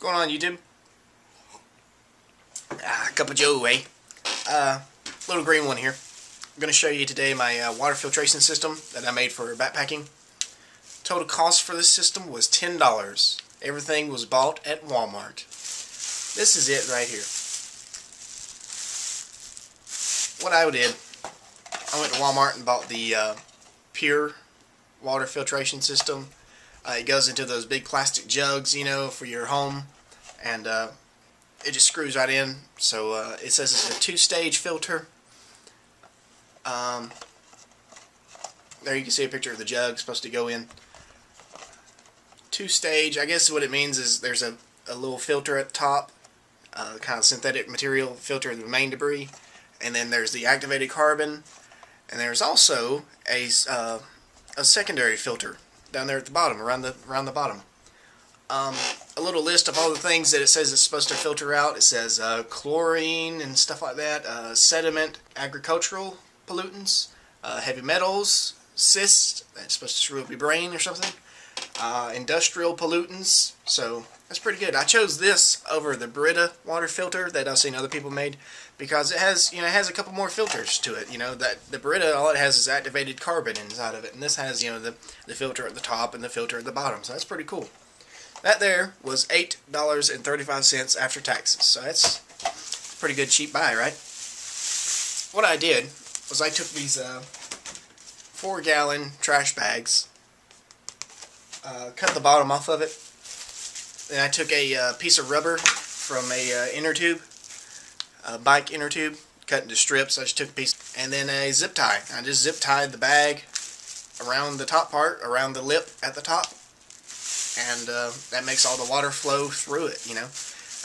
going on YouTube? Ah, cup of Joe, eh? Uh, little green one here. I'm going to show you today my uh, water filtration system that I made for backpacking. Total cost for this system was $10. Everything was bought at Walmart. This is it right here. What I did, I went to Walmart and bought the uh, Pur water filtration system. Uh, it goes into those big plastic jugs, you know, for your home, and uh, it just screws right in. So uh, it says it's a two-stage filter. Um, there you can see a picture of the jug supposed to go in. Two-stage, I guess what it means is there's a, a little filter at the top, uh, kind of synthetic material filter the main debris, and then there's the activated carbon, and there's also a uh, a secondary filter down there at the bottom, around the around the bottom. Um, a little list of all the things that it says it's supposed to filter out. It says uh, chlorine and stuff like that, uh, sediment, agricultural pollutants, uh, heavy metals, cysts, that's supposed to screw up your brain or something, uh, industrial pollutants, so that's pretty good. I chose this over the Brita water filter that I've seen other people made because it has, you know, it has a couple more filters to it. You know, that the Brita, all it has is activated carbon inside of it, and this has, you know, the, the filter at the top and the filter at the bottom, so that's pretty cool. That there was $8.35 after taxes, so that's pretty good cheap buy, right? What I did was I took these uh, four gallon trash bags, uh, cut the bottom off of it, and I took a uh, piece of rubber from a uh, inner tube, a bike inner tube, cut into strips. I just took a piece, and then a zip tie. I just zip tied the bag around the top part, around the lip at the top, and uh, that makes all the water flow through it. You know,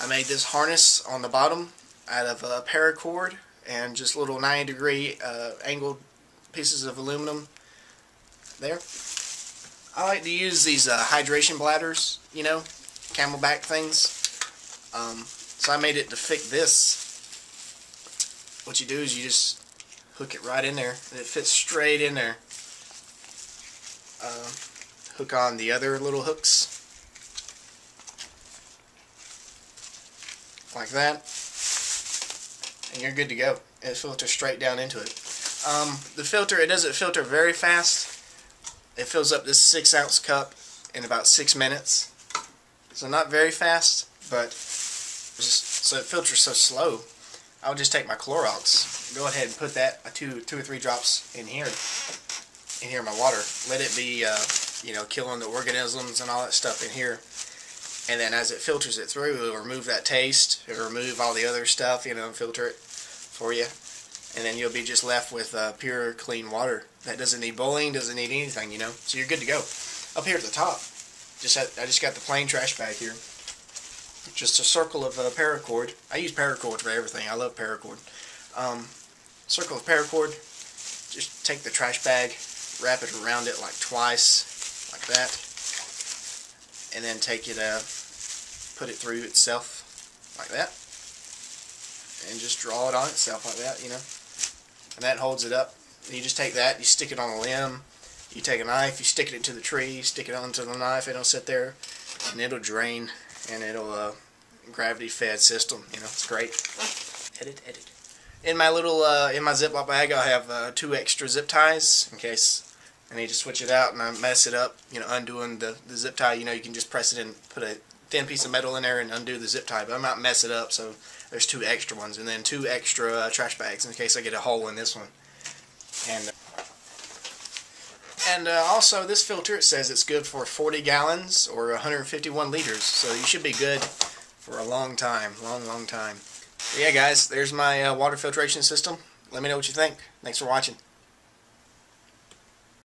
I made this harness on the bottom out of a paracord and just little 90 degree uh, angled pieces of aluminum there. I like to use these uh, hydration bladders, you know, CamelBak things. Um, so I made it to fit this. What you do is you just hook it right in there. And it fits straight in there. Uh, hook on the other little hooks. Like that. And you're good to go. It filters straight down into it. Um, the filter, it doesn't filter very fast. It fills up this 6 ounce cup in about 6 minutes. So not very fast, but just, so it filters so slow. I'll just take my Clorox, go ahead and put that two, two or three drops in here, in here in my water. Let it be, uh, you know, killing the organisms and all that stuff in here. And then as it filters it through, it'll remove that taste, it'll remove all the other stuff, you know, filter it for you. And then you'll be just left with uh, pure, clean water that doesn't need boiling, doesn't need anything, you know. So you're good to go. Up here at the top, just had, I just got the plain trash bag here. Just a circle of uh, paracord. I use paracord for everything. I love paracord. Um, circle of paracord. Just take the trash bag, wrap it around it like twice, like that, and then take it, uh, put it through itself like that, and just draw it on itself like that, you know. And that holds it up. And you just take that, you stick it on a limb, you take a knife, you stick it into the tree, stick it onto the knife, it'll sit there, and it'll drain, and it'll uh, gravity fed system. You know, it's great. Edit, edit. In my little uh, in my Ziploc bag, I have uh, two extra zip ties in case I need to switch it out and I mess it up. You know, undoing the the zip tie. You know, you can just press it in, put a thin piece of metal in there, and undo the zip tie. But I might mess it up, so there's two extra ones, and then two extra uh, trash bags in case I get a hole in this one. And and uh, also, this filter, it says it's good for 40 gallons or 151 liters. So you should be good for a long time. Long, long time. But yeah, guys, there's my uh, water filtration system. Let me know what you think. Thanks for watching.